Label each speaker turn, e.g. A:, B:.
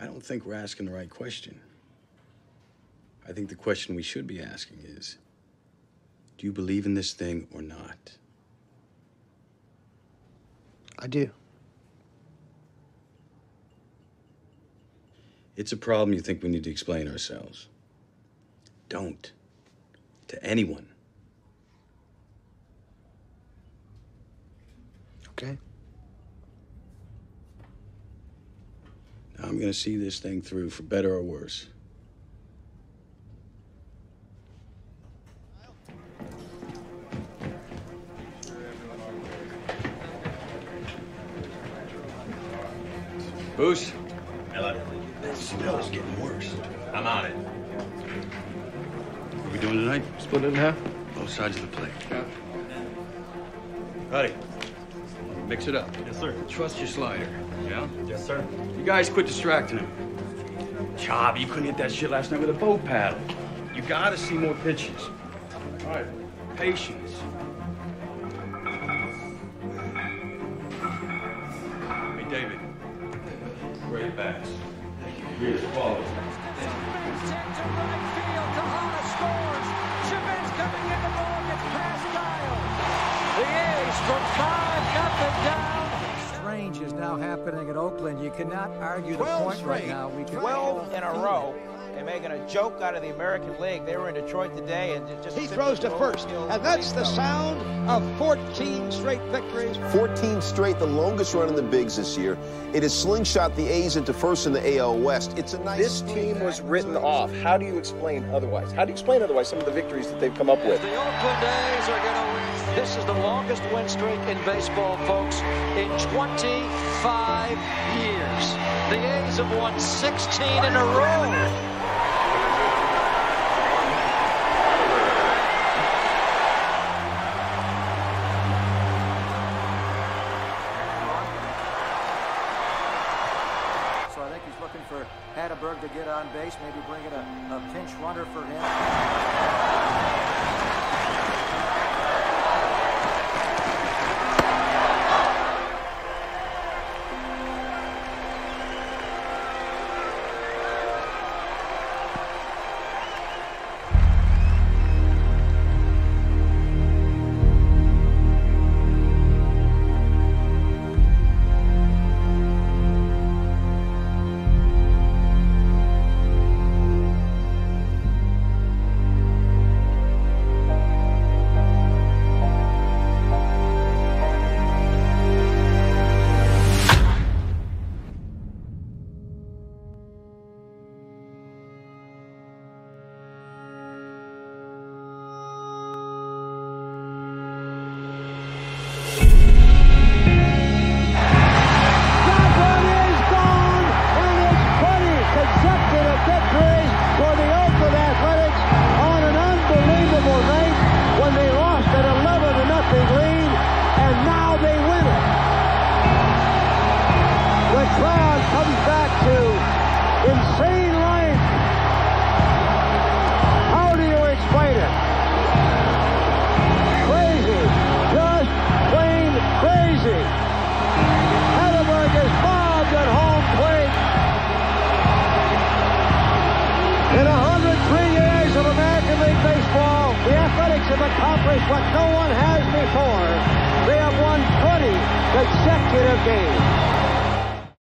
A: I don't think we're asking the right question. I think the question we should be asking is do you believe in this thing or not?
B: I do.
A: It's a problem you think we need to explain ourselves. Don't. To anyone. I'm going to see this thing through for better or worse. Boost.
C: Hello.
A: That smell's getting worse.
C: I'm on it.
A: What are we doing tonight?
B: Split it in half.
A: Both sides of the plate.
B: Yeah.
A: Buddy, mix it up.
C: Yes, sir.
A: Trust your slider, yeah?
C: Yes, sir.
A: You guys quit distracting him. Chob, you couldn't hit that shit last night with a boat paddle. You gotta see more pitches. All right, patience. Hey, David. Great bats. Here's quality.
D: Sent to right field. Tejada scores. Chavez coming in the ball gets past Kyle. The A's from five nothing down.
E: Strange is now happening at Oakland. You cannot argue the
F: 12
E: point right now. We can
F: 12 in a row. They're making a joke out of the American League. They were in Detroit today and just
G: He throws to first, and that's the sound of 14 straight victories.
H: 14 straight, the longest run in the bigs this year. It has slingshot the A's into first in the AL West. It's a nice.
I: This team was written off. How do you explain otherwise? How do you explain otherwise some of the victories that they've come up with?
D: The Oakland A's are going to win. This is the longest win streak in baseball, folks, in 25 years. The A's have won 16 in a row.
E: So I think he's looking for Hatteberg to get on base, maybe bring in a, a pinch runner for him.
G: Accomplished what no one has before. They have won 20 consecutive games.